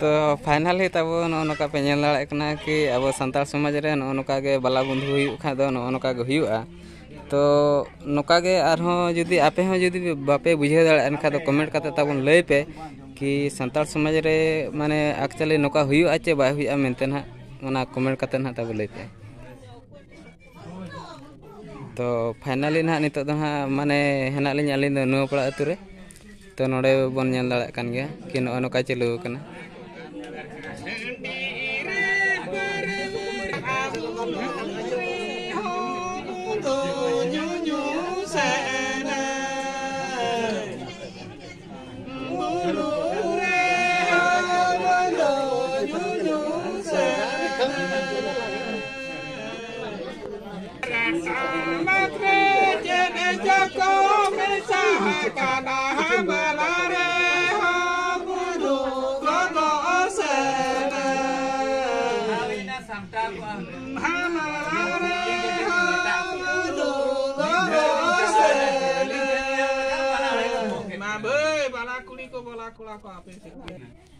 तो फाइनली तब नौका पे नेल दाड़े कि अब संताल समाज रे नौका बाला बंधु हुई खा नौका तो नौका जुदी आपे हों जुदी बापे बुझे दाड़े एनखा तो कमेंट करते तबन लय पे कि संताल समाज रे माने एक्चुअली नौका चे बाय मेनते ना कमेंट करते ना तब लय पे तो फाइनली ना नितो दो हाँ माने हेना लिंग अलिंग दो नुपड़ा अतु रे तो नोड़े बन नेल दाड़े कान गया कि नौ Menteri Jene Joko kau Ahamalare Apa sih?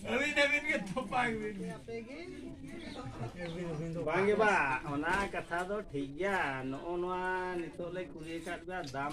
से लेकिन हाली रोड रोड ती उड़ो Abin, abin, abin, mencoba akan ini ada apa ini? sama kan mana अभी नवीन के थप्पा Bangge ba, ona kata do ठीक गया नो नोआ नितो ले कुरी काट बा दाम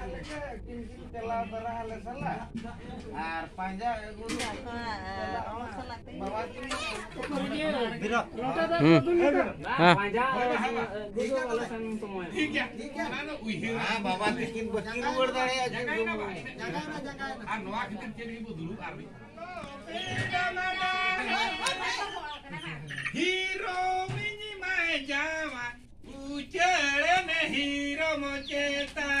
telah telah salah ar panja hero mini majawa ucere hero mo cetak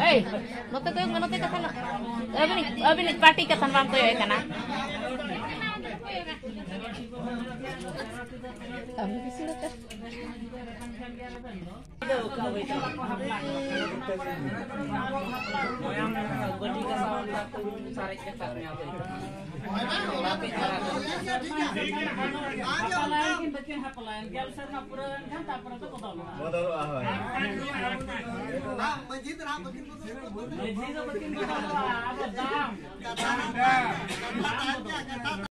Hey, note to yung note ka sana. Abi ni abi ni party ka tanwam to. Abi hapalain bikin hapalain gel ser napuran kan tapuran tuh kodol kodol ah nah majid rah bikin kodol majid bikin kodol ada dam kata kata